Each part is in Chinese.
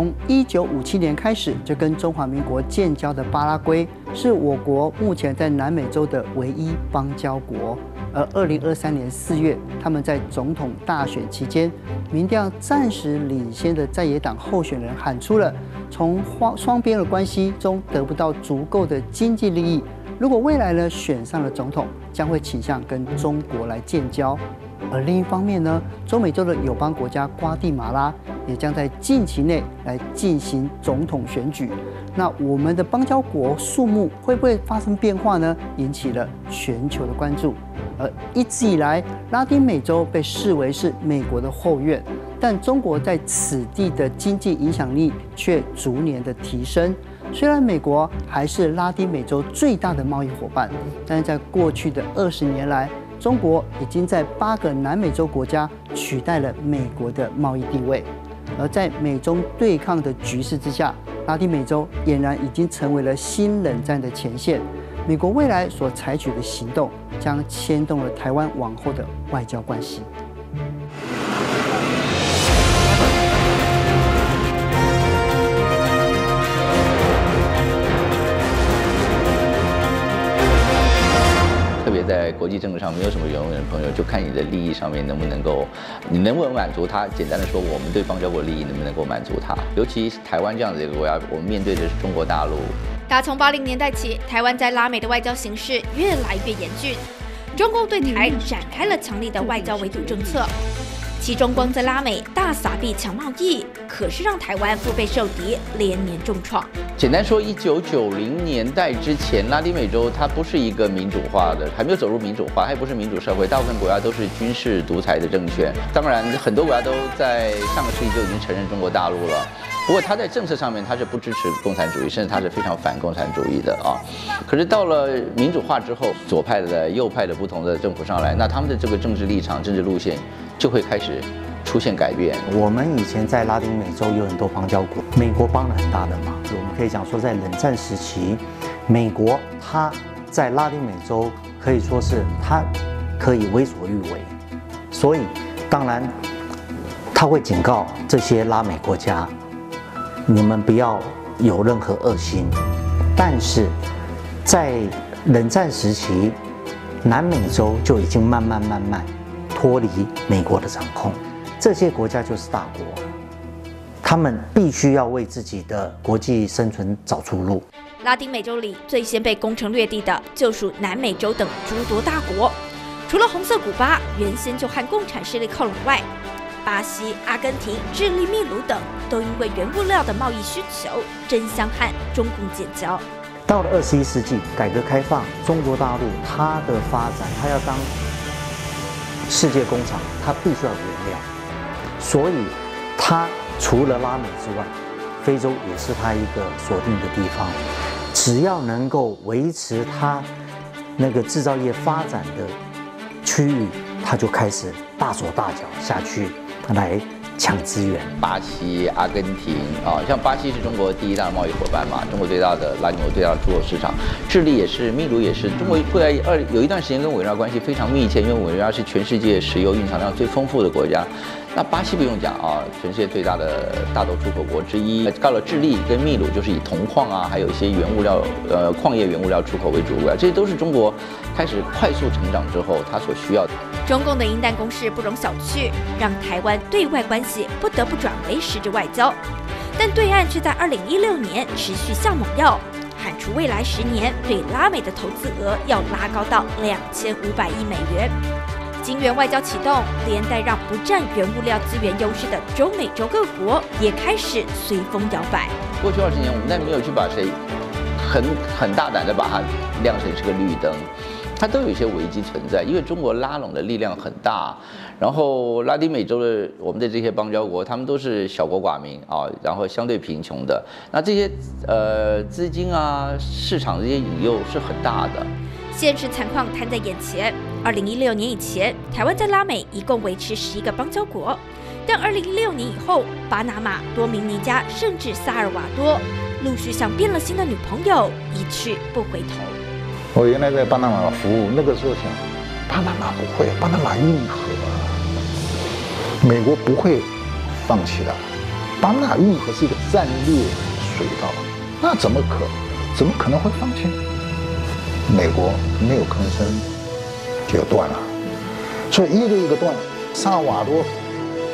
从一九五七年开始就跟中华民国建交的巴拉圭，是我国目前在南美洲的唯一邦交国。而二零二三年四月，他们在总统大选期间，民调暂时领先的在野党候选人喊出了，从双双边的关系中得不到足够的经济利益，如果未来呢选上了总统，将会倾向跟中国来建交。而另一方面呢，中美洲的友邦国家瓜地马拉也将在近期内来进行总统选举。那我们的邦交国数目会不会发生变化呢？引起了全球的关注。而一直以来，拉丁美洲被视为是美国的后院，但中国在此地的经济影响力却逐年的提升。虽然美国还是拉丁美洲最大的贸易伙伴，但是在过去的二十年来，中国已经在八个南美洲国家取代了美国的贸易地位，而在美中对抗的局势之下，拉丁美洲俨然已经成为了新冷战的前线。美国未来所采取的行动，将牵动了台湾往后的外交关系。在国际政治上没有什么永远的朋友，就看你的利益上面能不能够，你能不能满足他。简单的说，我们对邦交国利益能不能够满足他？尤其台湾这样的一个国家，我们面对的是中国大陆。打从八零年代起，台湾在拉美的外交形势越来越严峻，中共对台展开了强力的外交围堵政策。其中光在拉美大撒币抢贸易，可是让台湾腹背受敌，连年重创。简单说，一九九零年代之前，拉丁美洲它不是一个民主化的，还没有走入民主化，还不是民主社会，大部分国家都是军事独裁的政权。当然，很多国家都在上个世纪就已经承认中国大陆了。不过，他在政策上面他是不支持共产主义，甚至他是非常反共产主义的啊。可是到了民主化之后，左派的、右派的不同的政府上来，那他们的这个政治立场、政治路线。就会开始出现改变。我们以前在拉丁美洲有很多邦交国，美国帮了很大的忙。我们可以讲说，在冷战时期，美国它在拉丁美洲可以说是它可以为所欲为，所以当然他会警告这些拉美国家，你们不要有任何恶心。但是在冷战时期，南美洲就已经慢慢慢慢。脱离美国的掌控，这些国家就是大国，他们必须要为自己的国际生存找出路。拉丁美洲里最先被攻城略地的就属南美洲等诸多大国，除了红色古巴原先就和共产势力靠拢外，巴西、阿根廷、智利、秘鲁等都因为原物料的贸易需求争相和中共建交。到了二十一世纪，改革开放，中国大陆它的发展，它要当。世界工厂，它必须要原料，所以它除了拉美之外，非洲也是它一个锁定的地方。只要能够维持它那个制造业发展的区域，它就开始大手大脚下去来。抢资源，巴西、阿根廷啊，像巴西是中国第一大贸易伙伴嘛，中国最大的拉牛最大的猪肉市场，智利也是，秘鲁也是。中国未来二有一段时间跟委内瑞拉关系非常密切，因为委内瑞拉是全世界石油蕴藏量最丰富的国家。那巴西不用讲啊，全世界最大的大豆出口国之一。到了智利跟秘鲁，就是以铜矿啊，还有一些原物料，呃，矿业原物料出口为主啊，这些都是中国开始快速成长之后它所需要的。中共的鹰弹攻势不容小觑，让台湾对外关系不得不转为实质外交。但对岸却在二零一六年持续下猛药，喊出未来十年对拉美的投资额要拉高到两千五百亿美元。金元外交启动，连带让不占原物料资源优势的中美洲各国也开始随风摇摆。过去二十年，我们但没有去把谁很很大胆的把它亮成是个绿灯，它都有一些危机存在。因为中国拉拢的力量很大，然后拉丁美洲的我们的这些邦交国，他们都是小国寡民啊，然后相对贫穷的，那这些呃资金啊、市场这些引诱是很大的。现实惨况摊在眼前。二零一六年以前，台湾在拉美一共维持十一个邦交国，但二零一六年以后，巴拿马、多明尼加甚至萨尔瓦多陆续向变了心的女朋友一去不回头。我原来在巴拿马服务，那个时候想，巴拿马不会，巴拿马运河，美国不会放弃的，巴拿马运河是一个。战略水道，那怎么可怎么可能会放弃呢？美国没有吭声，就断了。所以一个一个断。萨瓦多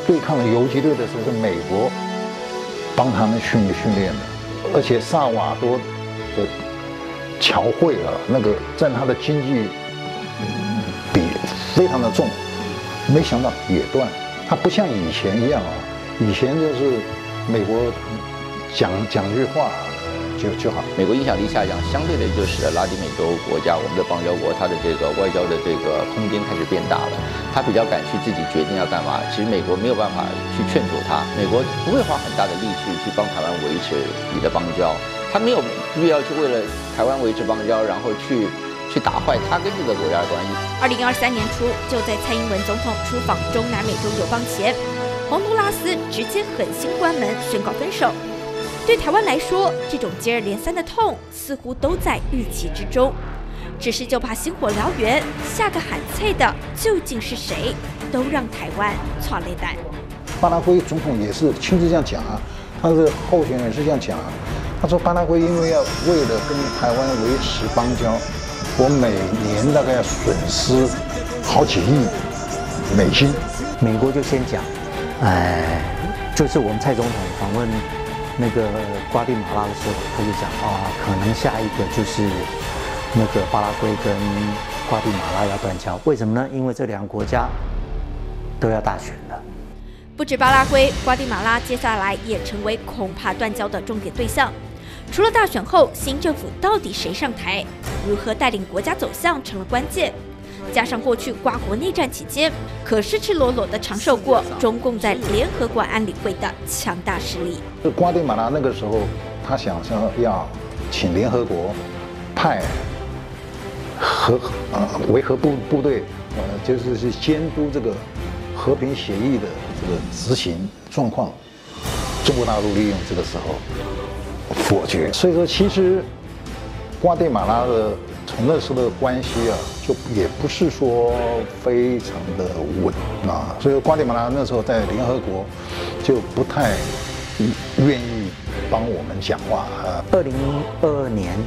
对抗游击队的时候，是美国帮他们训训练的，而且萨瓦多的侨汇啊，那个占他的经济比非常的重，没想到也断。他不像以前一样啊，以前就是美国讲讲句话。就就好，美国影响力下降，相对的就使得拉丁美洲国家，我们的邦交国，它的这个外交的这个空间开始变大了。他比较敢去自己决定要干嘛。其实美国没有办法去劝阻他，美国不会花很大的力气去帮台湾维持你的邦交，他没有必要去为了台湾维持邦交，然后去去打坏他跟这个国家的关系。二零二三年初，就在蔡英文总统出访中南美洲友邦前，洪都拉斯直接狠心关门，宣告分手。对台湾来说，这种接二连三的痛似乎都在预期之中，只是就怕星火燎原，下个喊菜的究竟是谁，都让台湾错泪蛋。巴拉圭总统也是亲自这样讲啊，他是候选人是这样讲啊，他说巴拉圭因为要为了跟台湾维持邦交，我每年大概要损失好几亿美金。美国就先讲，哎，就是我们蔡总统访问。那个瓜地马拉的时候，他就讲啊，可能下一个就是那个巴拉圭跟瓜地马拉要断交。为什么呢？因为这两个国家都要大选了。不止巴拉圭、瓜地马拉，接下来也成为恐怕断交的重点对象。除了大选后新政府到底谁上台，如何带领国家走向成了关键。加上过去瓜国内战期间，可是赤裸裸的承受过中共在联合国安理会的强大势力。瓜地马拉那个时候，他想说要请联合国派和呃维和部部队，呃就是去监督这个和平协议的这个执行状况。中国大陆利用这个时候否决，所以说其实瓜地马拉的。从那时候的关系啊，就也不是说非常的稳啊，所以瓜地马拉那时候在联合国就不太愿意帮我们讲话啊。二零二二年，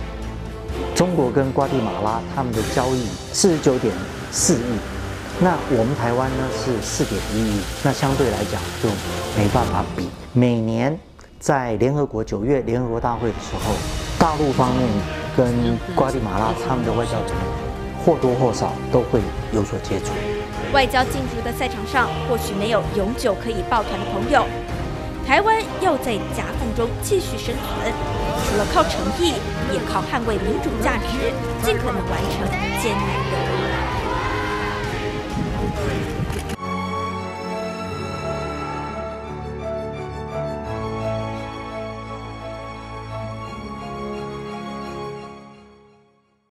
中国跟瓜地马拉他们的交易四十九点四亿，那我们台湾呢是四点一亿，那相对来讲就没办法比。每年在联合国九月联合国大会的时候，大陆方面。跟瓜地马拉他们的外交者或多或少都会有所接触。外交竞逐的赛场上，或许没有永久可以抱团的朋友。台湾要在夹缝中继续生存，除了靠诚意，也靠捍卫民主价值，尽可能完成艰难任务。